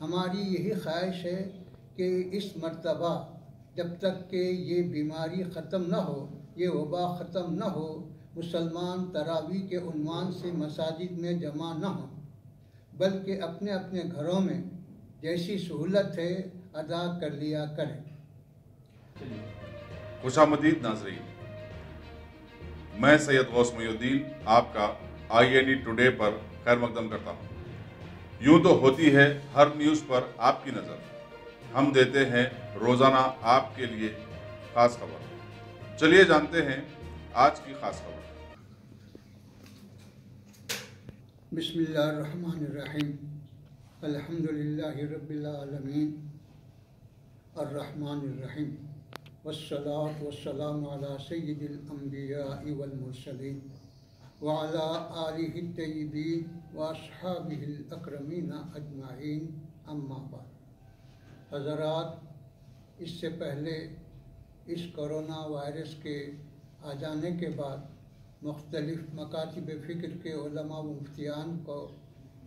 हमारी यही ख्वाहिश है कि इस मरतबा जब तक कि ये बीमारी ख़त्म न हो ये वबा ख़त्म न हो मुसलमान तरावी के उन्वान से मसाजिद में जमा न हो बल्कि अपने अपने घरों में जैसी सहूलत है अदा कर लिया करें खुश आमदीद नाजरीन मैं सैयद गौस मयुद्दीन आपका आई एन ई टुडे पर खैर मकदम करता हूँ यूं तो होती है हर न्यूज़ पर आपकी नज़र हम देते हैं रोज़ाना आपके लिए खास खबर चलिए जानते हैं आज की खास खबर बिसमीम अलहमदिल्लाबीआलमीन अर्रहमानरहीम वसलात वसलाम सैदुलम्बिया वलमसलिन वाला आलि तयबीन वासहाबिलक्रमीना अजमाइन अम्मा पर हजरात इससे पहले इस कोरोना वायरस के आ जाने के बाद मुख्तलिफ मकातब फ़िक्र के व मुफ्तियान को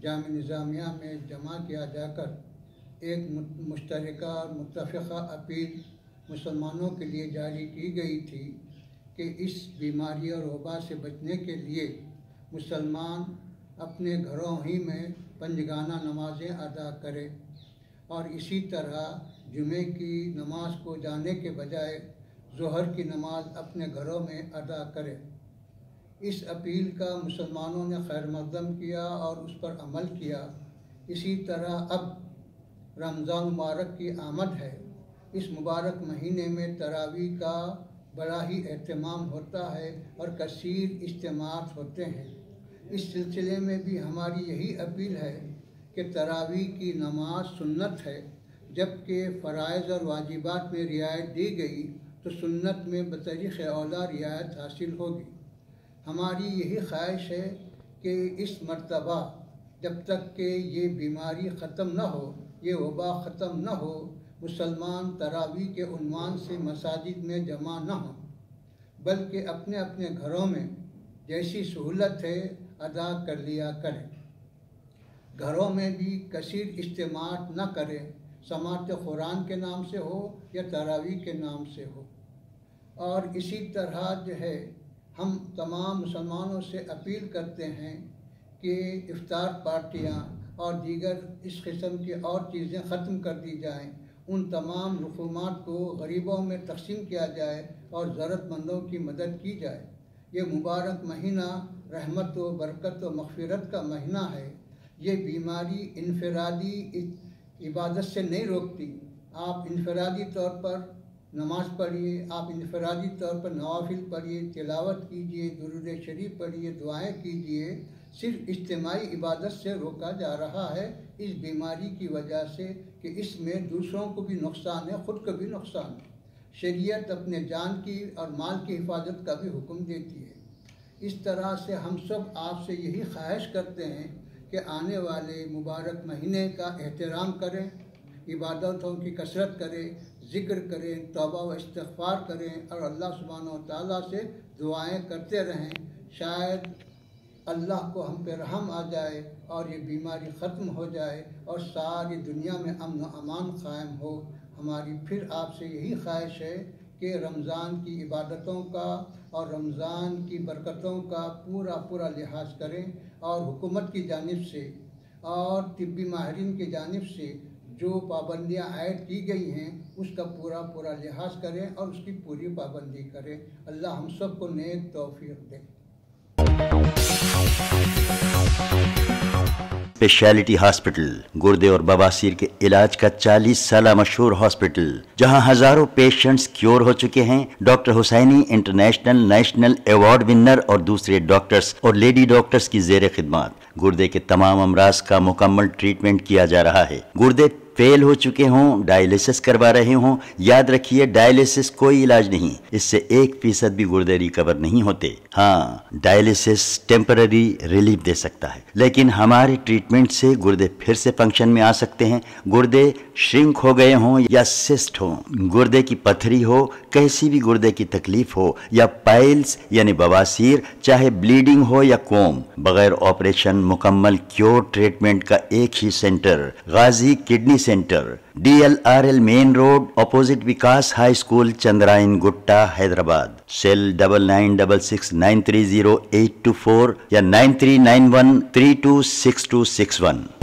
जाम निज़ामिया में जमा किया जाकर एक मुश्तरक मुतफ़ा अपील मुसलमानों के लिए जारी की गई थी कि इस बीमारी और वबा से बचने के लिए मुसलमान अपने घरों ही में पंजगाना नमाजें अदा करें और इसी तरह जुमे की नमाज को जाने के बजाय जहर की नमाज अपने घरों में अदा करें इस अपील का मुसलमानों ने खैर मकदम किया और उस पर अमल किया इसी तरह अब रमज़ान मुबारक की आमद है इस मुबारक महीने में तरावी का बड़ा ही अहतमाम होता है और कसर इज्तमात होते हैं इस सिलसिले में भी हमारी यही अपील है कि तरावी की नमाज सुन्नत है जबकि फ़रज़ और वाजिबात में रियायत दी गई तो सुन्नत में बतरीक़ अला रियायत हासिल होगी हमारी यही ख्वाहिश है कि इस मरतबा जब तक कि ये बीमारी ख़त्म न हो ये वबा ख़त्म न हो मुसलमान तरावी के उन्वान से मसाजिद में जमा न हों बल्कि अपने अपने घरों में जैसी सहूलत है अदा कर लिया करें घरों में भी कसीर इस्तेमाल न करें समात कुरान के नाम से हो या तरावी के नाम से हो और इसी तरह जो है हम तमाम मुसलमानों से अपील करते हैं कि इफ्तार पार्टियाँ और दीगर इस किस्म की और चीज़ें ख़त्म कर दी जाएं उन तमाम रसूमात को गरीबों में तकसीम किया जाए और ज़रूरतमंदों की मदद की जाए ये मुबारक महीना रहमत व बरकत व मगफरत का महीना है ये बीमारी इनफरादी इबादत से नहीं रोकती आप इनफरादी तौर पर नमाज पढ़िए आप इनफरादी तौर पर नवाफिल पढ़िए तिलावत कीजिए दुरुद शरीफ पढ़िए दुआएं कीजिए सिर्फ इज्तमाही इबादत से रोका जा रहा है इस बीमारी की वजह से कि इसमें दूसरों को भी नुकसान है ख़ुद को भी नुकसान है शरीयत अपने जान की और माल की हिफाजत का भी हुक्म देती है इस तरह से हम सब आपसे यही ख्वाहिश करते हैं कि आने वाले मुबारक महीने का एहतराम करें इबादतों की कसरत करें ज़िक्र करें तोबा व इस्तफ़ार करें और अल्लाह सुबहान तला से दुआएं करते रहें शायद अल्लाह को हम पे रहम आ जाए और ये बीमारी ख़त्म हो जाए और सारी दुनिया में अमन अमान कायम हो हमारी फिर आपसे यही ख्वाहिश है कि रमज़ान की इबादतों का और रमज़ान की बरकतों का पूरा पूरा लिहाज करें और हुकूमत की जानब से और तिब्बी माहरीन की जानब से जो पाबंदियाँ आयद की गई हैं उसका पूरा पूरा लिहाज करें और उसकी पूरी पाबंदी करें अल्लाह हम सबको नेक तोफ़ी दें स्पेशलिटी हॉस्पिटल गुर्दे और बवासीर के इलाज का 40 साल मशहूर हॉस्पिटल जहां हजारों पेशेंट्स क्योर हो चुके हैं doctor Husaini international national award winner और दूसरे डॉक्टर्स और लेडी डॉक्टर्स की जेर खिदमत गुर्दे के तमाम अमराज का मुकम्मल ट्रीटमेंट किया जा रहा है गुर्दे फेल हो चुके हों डायलिसिस करवा रहे हों याद रखिए डायलिसिस कोई इलाज नहीं इससे एक फीसद भी गुर्दे रिकवर नहीं होते हाँ डायलिसिस टेम्पररी रिलीफ दे सकता है लेकिन हमारे ट्रीटमेंट से गुर्दे फिर से फंक्शन में आ सकते हैं गुर्दे श्रिंक हो गए हों या सिस्ट हों गुर्दे की पथरी हो कैसी भी गुर्दे की तकलीफ हो या पाइल्स यानी बवासीर चाहे ब्लीडिंग हो या कोम बगैर ऑपरेशन मुकम्मल क्योर ट्रीटमेंट का एक ही सेंटर गाजी किडनी से Center, DLRL Main Road, opposite Vikas High School, Chandrayan Gutta, Hyderabad. Cell 9966930824 ya 9391326261.